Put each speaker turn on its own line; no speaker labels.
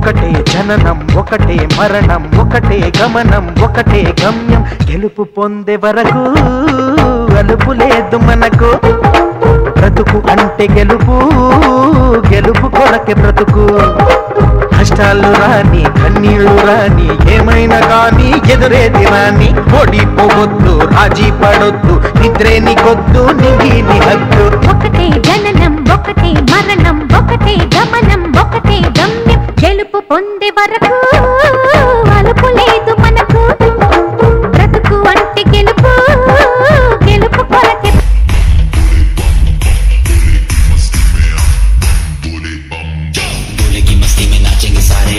ఒకటే జననం ఒకటే మరణం ఒకటే గమనం ఒకటే గమ్యం. గెలుపు పొందే వరకు అలుపు లేదు మనకు. బ్రతుకు అంటే గెలుపు గెలుపు కొరకే బ్రతుకు. కష్టాలు రాని కన్నీళ్ళు రాని ఏమైనా కానీ ఎదురేది రాని. ఓడిపోవద్దు రాజీ పడొద్దు నిద్రే నీకొద్దు నిగి నిహద్దు
ఒకటే జననం ఒకటే మరణం ఒకటే గమనం. పొందే వరకు అలుపు లేదు మనకు. బ్రతుకు అంటే గెలుపు గెలుపు కొరకే. बोले कि मस्ती में नाचेंगे सारे